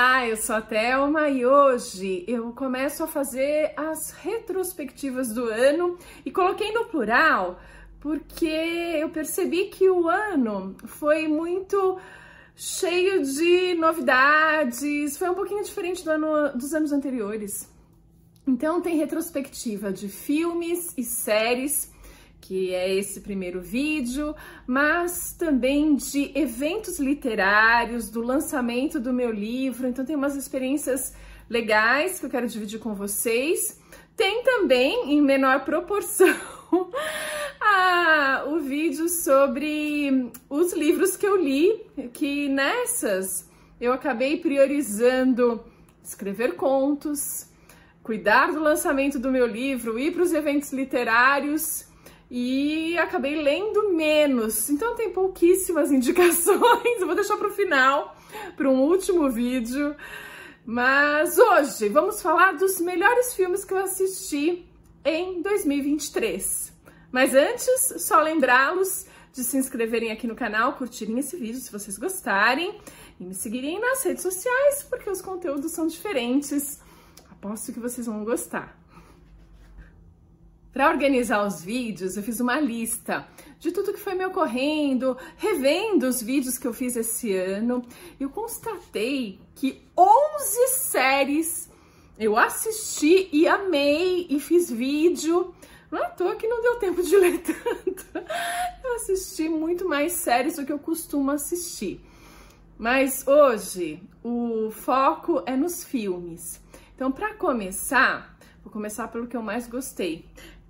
Olá, eu sou a Thelma e hoje eu começo a fazer as retrospectivas do ano e coloquei no plural porque eu percebi que o ano foi muito cheio de novidades, foi um pouquinho diferente do ano, dos anos anteriores. Então tem retrospectiva de filmes e séries que é esse primeiro vídeo, mas também de eventos literários, do lançamento do meu livro. Então tem umas experiências legais que eu quero dividir com vocês. Tem também, em menor proporção, a, o vídeo sobre os livros que eu li, que nessas eu acabei priorizando escrever contos, cuidar do lançamento do meu livro, ir para os eventos literários e acabei lendo menos. Então tem pouquíssimas indicações, eu vou deixar para o final, para um último vídeo. Mas hoje vamos falar dos melhores filmes que eu assisti em 2023. Mas antes, só lembrá-los de se inscreverem aqui no canal, curtirem esse vídeo se vocês gostarem e me seguirem nas redes sociais, porque os conteúdos são diferentes. Aposto que vocês vão gostar. Para organizar os vídeos, eu fiz uma lista de tudo que foi me ocorrendo, revendo os vídeos que eu fiz esse ano. Eu constatei que 11 séries eu assisti e amei e fiz vídeo. Não é à toa que não deu tempo de ler tanto. Eu assisti muito mais séries do que eu costumo assistir. Mas hoje o foco é nos filmes. Então, para começar, vou começar pelo que eu mais gostei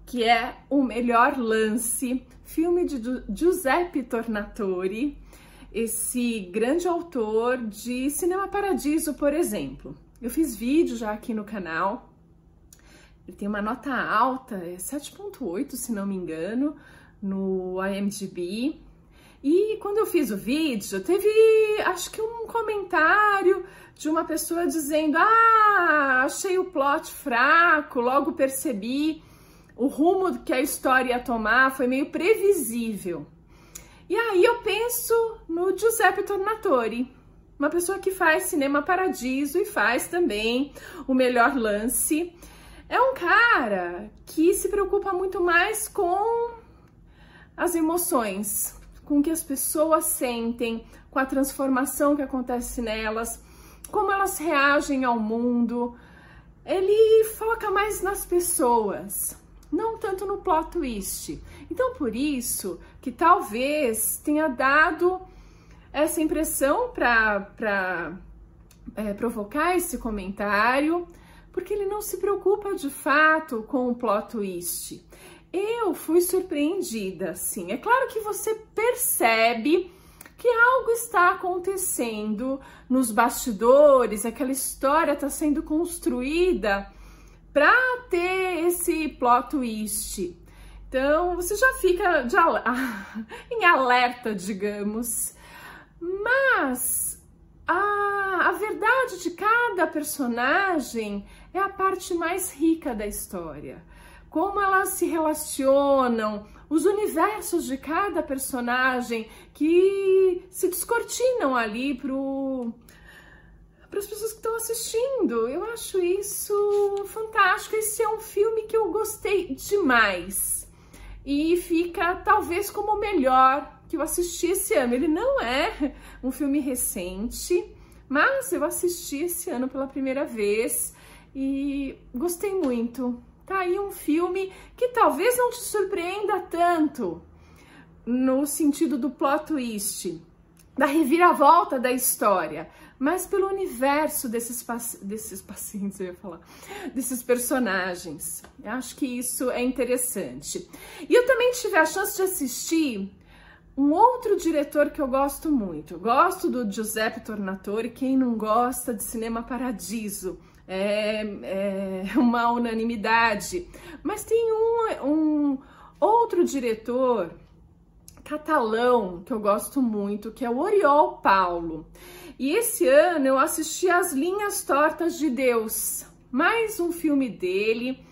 que é O Melhor Lance, filme de Giuseppe Tornatore, esse grande autor de Cinema Paradiso, por exemplo. Eu fiz vídeo já aqui no canal, ele tem uma nota alta, é 7.8 se não me engano, no IMDb. E quando eu fiz o vídeo, teve acho que um comentário de uma pessoa dizendo: Ah, achei o plot fraco, logo percebi o rumo que a história ia tomar foi meio previsível. E aí eu penso no Giuseppe Tornatore, uma pessoa que faz Cinema Paradiso e faz também o Melhor Lance. É um cara que se preocupa muito mais com as emoções, com o que as pessoas sentem, com a transformação que acontece nelas, como elas reagem ao mundo. Ele foca mais nas pessoas não tanto no plot twist. Então, por isso que talvez tenha dado essa impressão para é, provocar esse comentário, porque ele não se preocupa de fato com o plot twist. Eu fui surpreendida, sim. É claro que você percebe que algo está acontecendo nos bastidores, aquela história está sendo construída para ter esse plot twist. Então você já fica de em alerta, digamos. Mas a, a verdade de cada personagem é a parte mais rica da história. Como elas se relacionam, os universos de cada personagem que se descortinam ali pro para as pessoas que estão assistindo. Eu acho isso fantástico. Esse é um filme que eu gostei demais. E fica talvez como o melhor que eu assisti esse ano. Ele não é um filme recente, mas eu assisti esse ano pela primeira vez e gostei muito. Tá aí um filme que talvez não te surpreenda tanto no sentido do plot twist, da reviravolta da história, mas pelo universo desses, desses pacientes, eu ia falar, desses personagens. Eu acho que isso é interessante. E eu também tive a chance de assistir um outro diretor que eu gosto muito. Eu gosto do Giuseppe Tornatore, quem não gosta de Cinema Paradiso? É, é uma unanimidade. Mas tem um, um outro diretor catalão que eu gosto muito, que é o Oriol Paulo. E esse ano eu assisti As Linhas Tortas de Deus, mais um filme dele.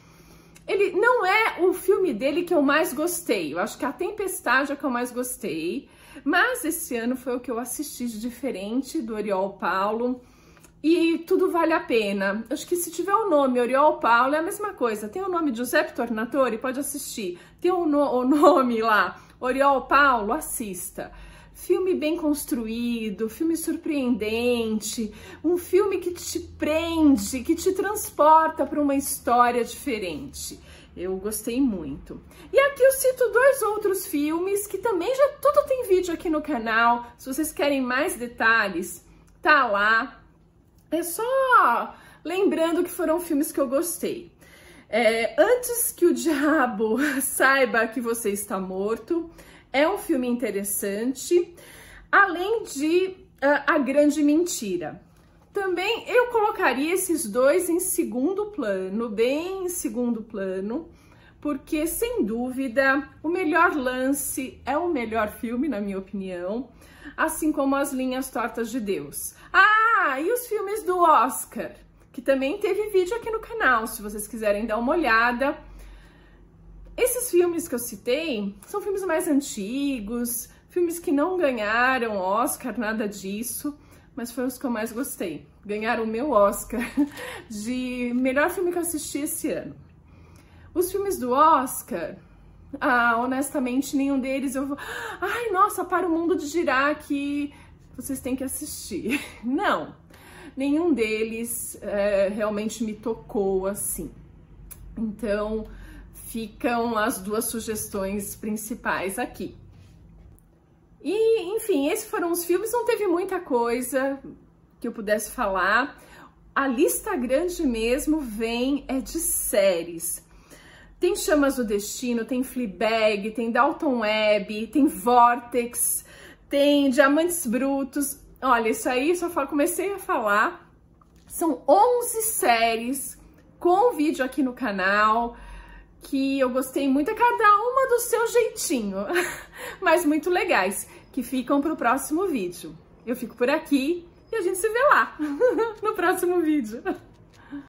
Ele não é o filme dele que eu mais gostei. Eu acho que A Tempestade é que eu mais gostei. Mas esse ano foi o que eu assisti de diferente do Oriol Paulo. e tudo vale a pena. Acho que se tiver o nome Oriol Paulo é a mesma coisa. Tem o nome Giuseppe Tornatore, pode assistir. Tem o, no, o nome lá, Oriol Paulo, assista. Filme bem construído, filme surpreendente, um filme que te prende, que te transporta para uma história diferente. Eu gostei muito. E aqui eu cito dois outros filmes que também já tudo tem vídeo aqui no canal. Se vocês querem mais detalhes, tá lá. É só lembrando que foram filmes que eu gostei. É, Antes que o diabo saiba que você está morto, é um filme interessante, além de uh, A Grande Mentira. Também eu colocaria esses dois em segundo plano, bem em segundo plano, porque sem dúvida o melhor lance é o melhor filme, na minha opinião, assim como As Linhas Tortas de Deus. Ah, e os filmes do Oscar, que também teve vídeo aqui no canal, se vocês quiserem dar uma olhada. Esses filmes que eu citei são filmes mais antigos, filmes que não ganharam Oscar, nada disso, mas foram os que eu mais gostei. Ganharam o meu Oscar de melhor filme que eu assisti esse ano. Os filmes do Oscar, ah, honestamente, nenhum deles eu vou. Ai, nossa, para o mundo de girar que vocês têm que assistir. Não, nenhum deles é, realmente me tocou assim. Então, ficam as duas sugestões principais aqui. E, enfim, esses foram os filmes, não teve muita coisa que eu pudesse falar. A lista grande mesmo vem é de séries. Tem Chamas do Destino, tem Fleabag, tem Dalton Webb, tem Vortex, tem Diamantes Brutos. Olha, isso aí só comecei a falar. São 11 séries com vídeo aqui no canal que eu gostei muito, é cada uma do seu jeitinho, mas muito legais, que ficam para o próximo vídeo. Eu fico por aqui e a gente se vê lá no próximo vídeo.